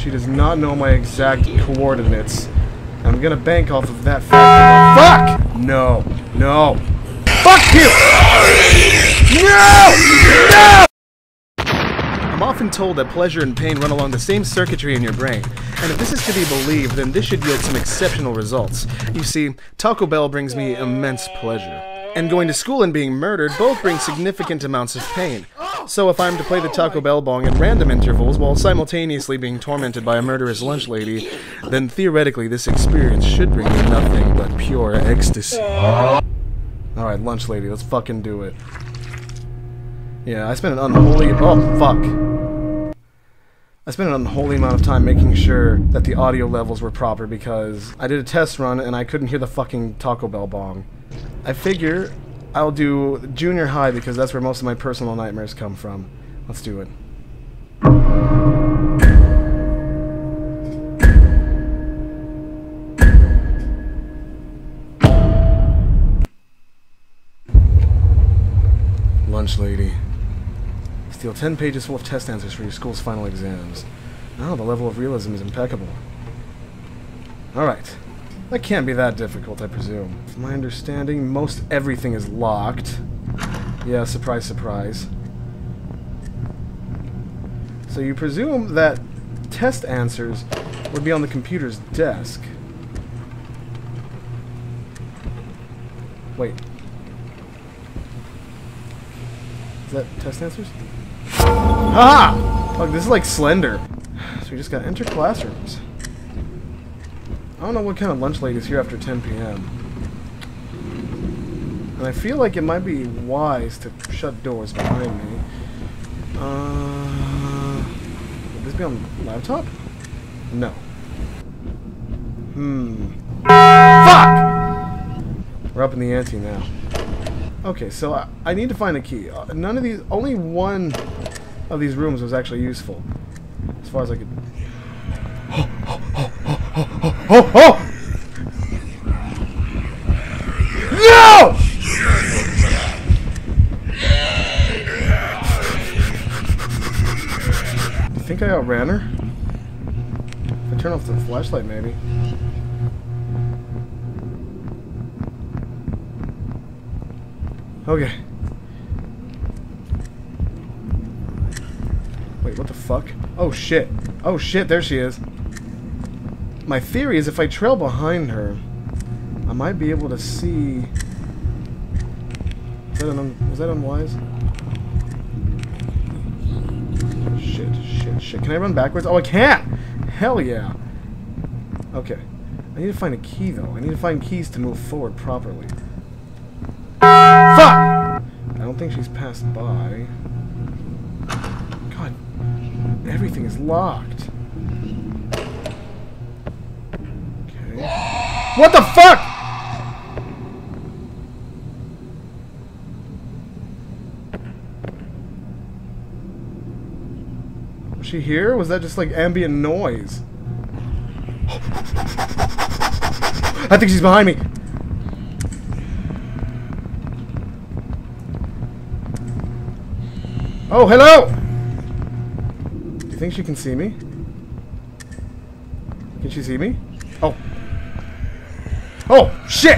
she does not know my exact coordinates. I'm gonna bank off of that fact. Fuck! No. No. Fuck you! No! No! I'm often told that pleasure and pain run along the same circuitry in your brain, and if this is to be believed, then this should yield some exceptional results. You see, Taco Bell brings me immense pleasure. And going to school and being murdered both bring significant amounts of pain. So if I'm to play the Taco Bell bong at random intervals while simultaneously being tormented by a murderous lunch lady, then theoretically this experience should bring me nothing but pure ecstasy. Alright, lunch lady, let's fucking do it. Yeah, I spent an unholy- oh, fuck. I spent an unholy amount of time making sure that the audio levels were proper because I did a test run and I couldn't hear the fucking Taco Bell bong. I figure I'll do junior high because that's where most of my personal nightmares come from. Let's do it. Lunch lady. Steal 10 pages full of test answers for your school's final exams. Oh, the level of realism is impeccable. Alright. That can't be that difficult, I presume. From my understanding, most everything is locked. Yeah, surprise, surprise. So you presume that test answers would be on the computer's desk. Wait. Is that test answers? Ha! Look, this is like Slender. So we just gotta enter classrooms. I don't know what kind of lunch lady is here after 10 p.m. And I feel like it might be wise to shut doors behind me. Uh, would this be on laptop? No. Hmm. Fuck! We're up in the ante now. Okay, so I, I need to find a key. Uh, none of these, only one of these rooms was actually useful. As far as I could... Oh, oh! No! You think I outran her? If I turn off the flashlight, maybe. Okay. Wait, what the fuck? Oh shit. Oh shit, there she is. My theory is if I trail behind her, I might be able to see... Is that, un is that unwise? Shit, shit, shit. Can I run backwards? Oh, I can! Hell yeah! Okay. I need to find a key, though. I need to find keys to move forward properly. Fuck! I don't think she's passed by. God, everything is locked. What the fuck? Was she here? Was that just like ambient noise? I think she's behind me. Oh, hello! Do you think she can see me? Can she see me? Oh. Oh, shit!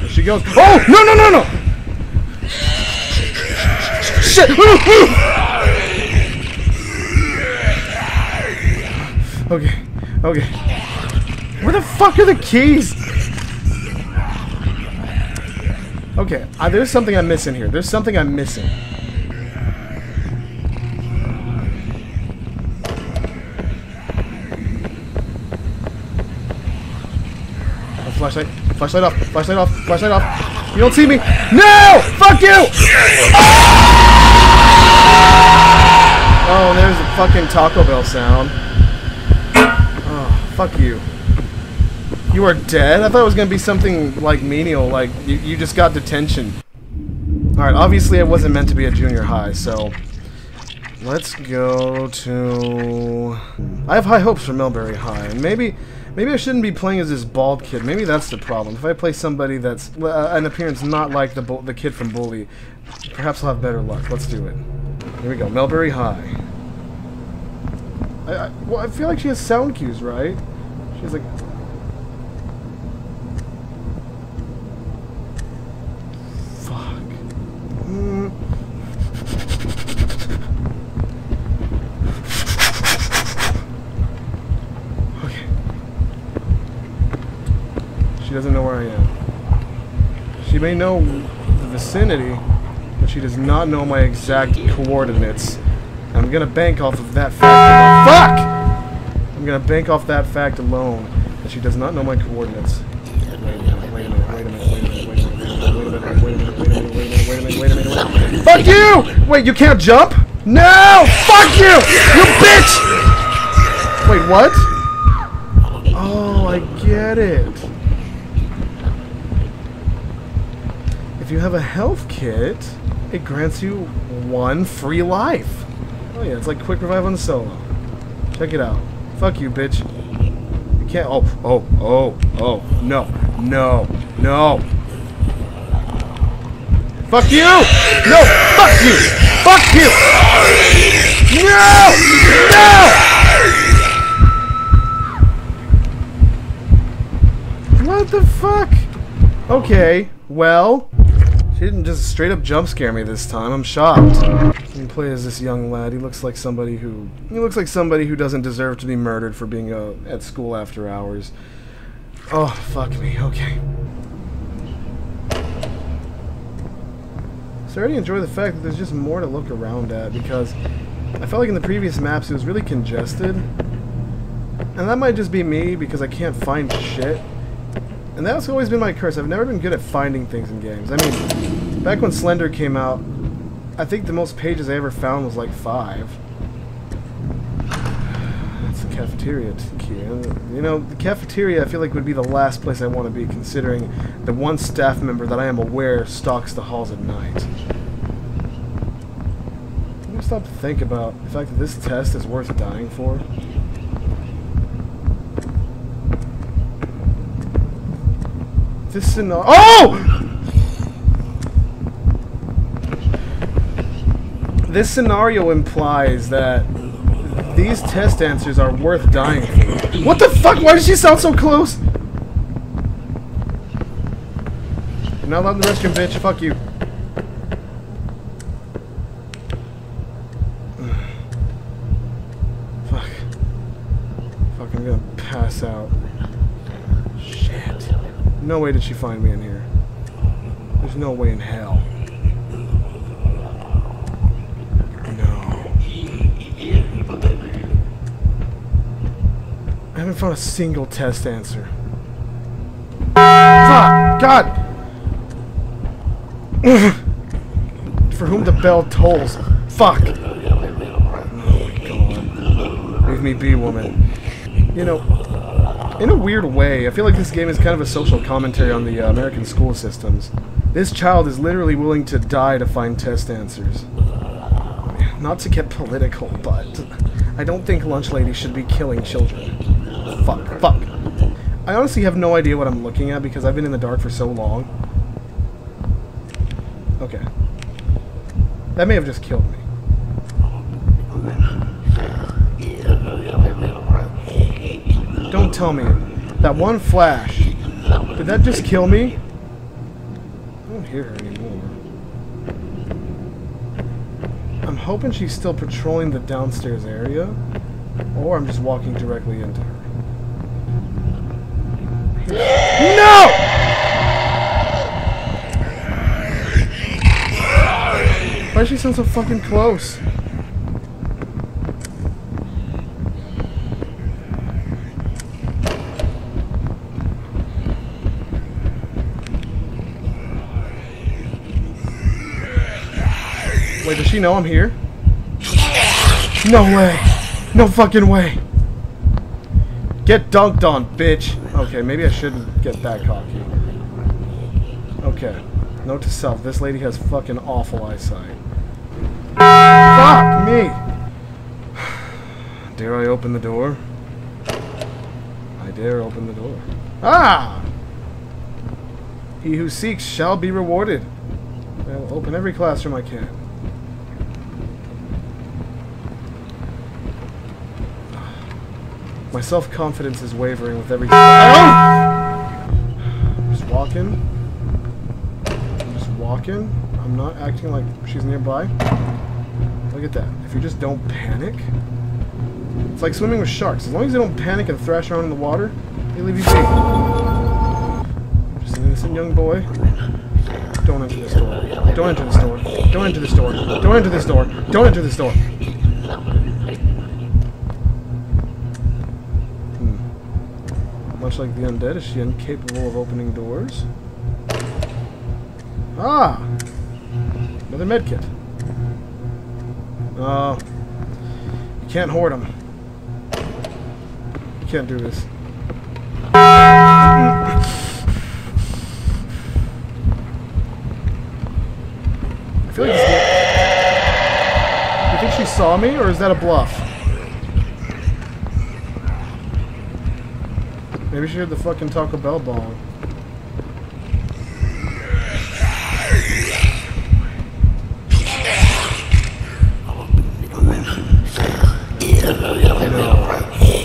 There she goes. Oh, no, no, no, no! Shit! Ooh, ooh. Okay, okay. Where the fuck are the keys? Okay, uh, there's something I'm missing here. There's something I'm missing. Flashlight, flashlight off, flashlight off, flashlight off. You don't see me. No! Fuck you! Oh, there's a fucking Taco Bell sound. Oh, fuck you. You are dead? I thought it was to be something like menial, like you, you just got detention. Alright, obviously I wasn't meant to be a junior high, so... Let's go to... I have high hopes for Millbury High, and maybe... Maybe I shouldn't be playing as this bald kid. Maybe that's the problem. If I play somebody that's uh, an appearance not like the the kid from Bully, perhaps I'll have better luck. Let's do it. Here we go. Millbury High. I, I, well, I feel like she has sound cues, right? She's like... may know the vicinity, but she does not know my exact coordinates. I'm gonna bank off of that fact. Fuck! I'm gonna bank off that fact alone that she does not know my coordinates. Fuck you! Wait, you can't jump? No! Fuck you! You bitch! Wait, what? Oh, I get it. You have a health kit, it grants you one free life. Oh yeah, it's like quick revive on the solo. Check it out. Fuck you, bitch. You can't. Oh, oh, oh, oh. No, no, no. Fuck you! No! Fuck you! Fuck you! No! No! What the fuck? Okay, well, didn't just straight up jump scare me this time. I'm shocked. You play as this young lad. He looks like somebody who he looks like somebody who doesn't deserve to be murdered for being uh, at school after hours. Oh, fuck me. Okay. So I already enjoy the fact that there's just more to look around at because I felt like in the previous maps it was really congested. And that might just be me because I can't find shit. And that's always been my curse. I've never been good at finding things in games. I mean, back when Slender came out, I think the most pages I ever found was like five. That's the cafeteria key. You know, the cafeteria I feel like would be the last place I want to be, considering the one staff member that I am aware stalks the halls at night. I'm going to stop to think about the fact that this test is worth dying for. This scenario. Oh! This scenario implies that these test answers are worth dying for. What the fuck? Why does she sound so close? You're not allowed in the restroom, bitch. Fuck you. Fuck. Fuck, I'm gonna pass out. Shit. No way did she find me in here. There's no way in hell. No. I haven't found a single test answer. Fuck! God! For whom the bell tolls. Fuck! Oh my god. Leave me be, woman. You know, in a weird way, I feel like this game is kind of a social commentary on the uh, American school systems. This child is literally willing to die to find test answers. Not to get political, but I don't think Lunch Lady should be killing children. Fuck, fuck. I honestly have no idea what I'm looking at because I've been in the dark for so long. Okay. That may have just killed me. Tell me. That one flash. Did that just kill me? I don't hear her anymore. I'm hoping she's still patrolling the downstairs area. Or I'm just walking directly into her. No! Why does she sound so fucking close? Wait, does she know I'm here? No way! No fucking way! Get dunked on, bitch! Okay, maybe I shouldn't get that cocky. Okay. Note to self, this lady has fucking awful eyesight. Fuck me! Dare I open the door? I dare open the door. Ah! He who seeks shall be rewarded. I will open every classroom I can. My self-confidence is wavering with every... I'm just walking. I'm just walking. I'm not acting like she's nearby. Look at that. If you just don't panic... It's like swimming with sharks. As long as you don't panic and thrash around in the water, they leave you be. Just an innocent young boy. Don't enter this door. Don't enter this door. Don't enter this door. Don't enter this door. Don't enter this door. Hmm. Much like the undead, is she incapable of opening doors? Ah! Another medkit. Oh. You can't hoard them. You can't do this. I feel like this You think she saw me, or is that a bluff? Maybe she heard the fucking Taco Bell ball.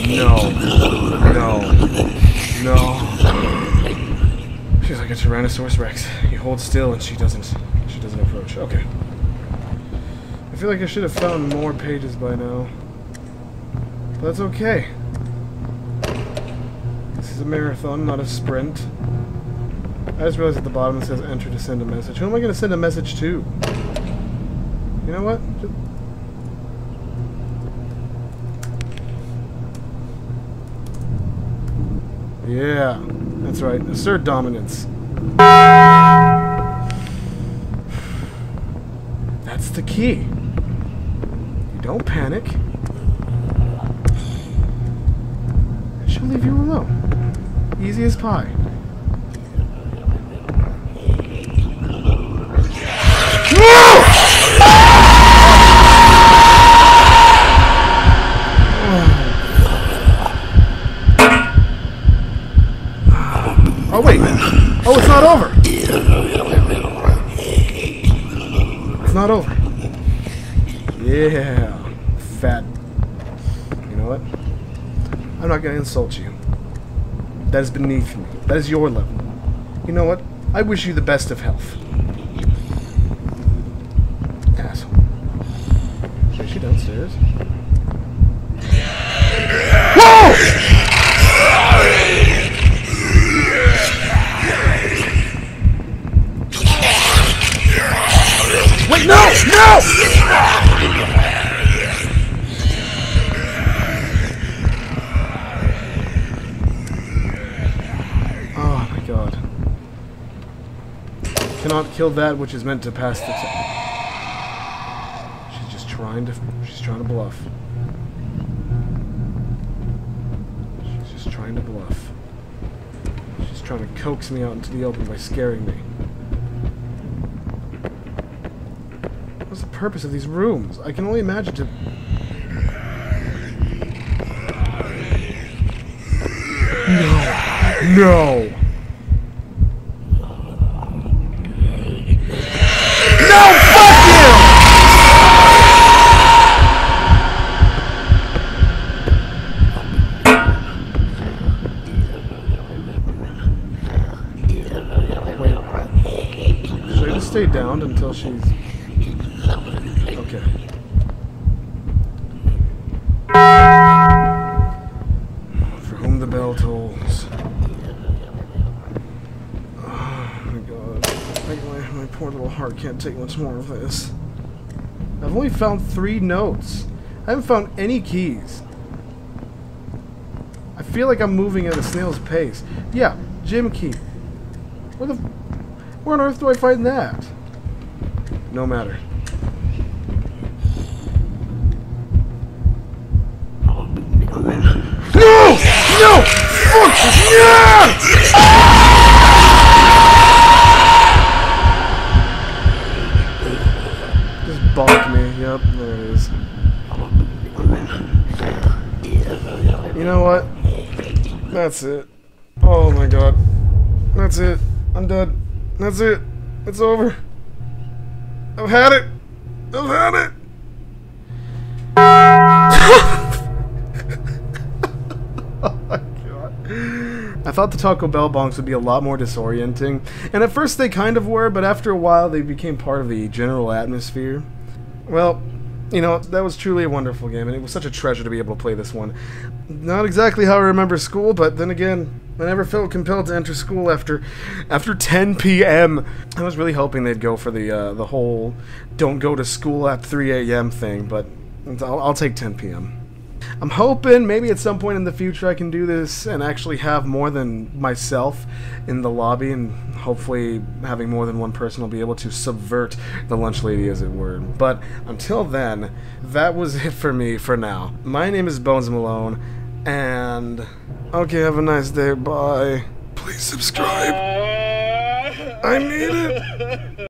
No. No. No. She's like a Tyrannosaurus Rex. You hold still and she doesn't she doesn't approach. Okay. I feel like I should have found more pages by now. But that's okay. Is a marathon, not a sprint. I just realized at the bottom it says enter to send a message. Who am I going to send a message to? You know what? Just Yeah, that's right. Assert dominance. That's the key. You don't panic. She'll leave you alone. Easy as pie. Oh wait. Oh, it's not over. It's not over. Yeah. Fat. You know what? I'm not gonna insult you. That is beneath me. That is your level. You know what? I wish you the best of health. Asshole. Is she downstairs? Wait, no! No! Oh my god. Cannot kill that which is meant to pass the time. She's just trying to she's trying to bluff. She's just trying to bluff. She's trying to coax me out into the open by scaring me. What's the purpose of these rooms? I can only imagine to... No! No! Down until she's... Okay. For whom the bell tolls. Oh my god. My, my poor little heart can't take much more of this. I've only found three notes. I haven't found any keys. I feel like I'm moving at a snail's pace. Yeah, gym key. Where the... Where on earth do I find that? No matter. No! No! Fuck! Yeah! Just bonk me. Yep, there it is. You know what? That's it. Oh my god. That's it. I'm dead. That's it. It's over. I've had it. I've had it. I thought the Taco Bell bonks would be a lot more disorienting, and at first they kind of were, but after a while they became part of the general atmosphere. Well, you know, that was truly a wonderful game, and it was such a treasure to be able to play this one. Not exactly how I remember school, but then again, I never felt compelled to enter school after after 10 p.m. I was really hoping they'd go for the uh, the whole "don't go to school at 3 a.m." thing, but I'll, I'll take 10 p.m. I'm hoping maybe at some point in the future I can do this and actually have more than myself in the lobby, and hopefully having more than one person will be able to subvert the lunch lady, as it were. But until then, that was it for me for now. My name is Bones Malone, and okay, have a nice day. Bye. Please subscribe. Uh, I need it.